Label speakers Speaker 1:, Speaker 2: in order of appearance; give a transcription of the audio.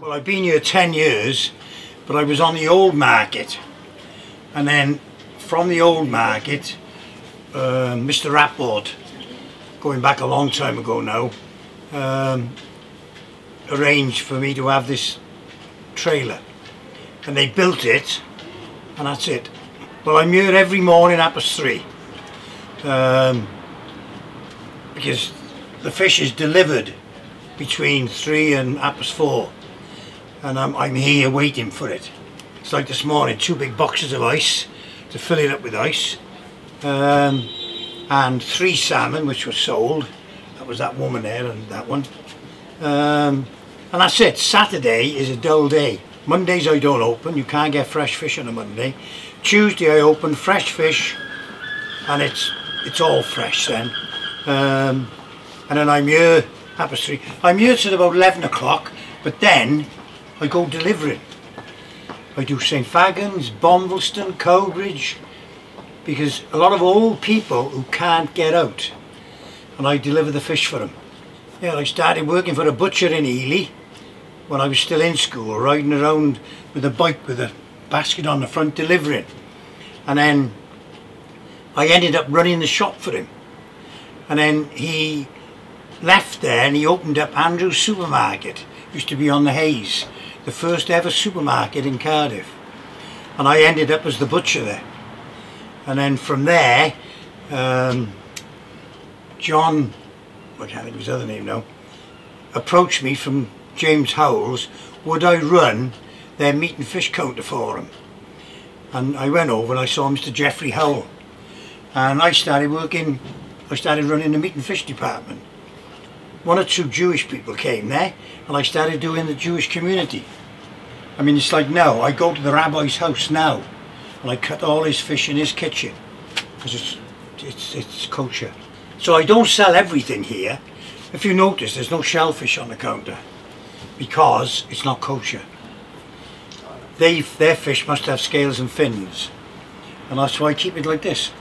Speaker 1: Well, I've been here 10 years, but I was on the old market. And then from the old market, uh, Mr. Rapport, going back a long time ago now, um, arranged for me to have this trailer. And they built it, and that's it. Well, I'm here every morning at three. Um, because the fish is delivered between three and past four and I'm, I'm here waiting for it. It's like this morning, two big boxes of ice to fill it up with ice um, and three salmon which were sold. That was that woman there and that one. Um, and that's it. Saturday is a dull day. Mondays I don't open, you can't get fresh fish on a Monday. Tuesday I open fresh fish and it's it's all fresh then. Um, and then I'm here, three. I'm here till about 11 o'clock, but then I go delivering. I do St Fagans, Bonvilston, Cowbridge, because a lot of old people who can't get out, and I deliver the fish for them. Yeah, I started working for a butcher in Ely when I was still in school, riding around with a bike with a basket on the front delivering. And then I ended up running the shop for him. And then he left there and he opened up Andrew's Supermarket, used to be on the Hayes the first ever supermarket in Cardiff. And I ended up as the butcher there. And then from there um, John I can't think his other name now approached me from James Howells would I run their meat and fish counter for him and I went over and I saw Mr Geoffrey Howell. And I started working I started running the meat and fish department one or two Jewish people came there and I started doing the Jewish community I mean, it's like now, I go to the rabbi's house now and I cut all his fish in his kitchen because it's, it's, it's kosher. So I don't sell everything here. If you notice, there's no shellfish on the counter because it's not kosher. They, their fish must have scales and fins and that's why I keep it like this.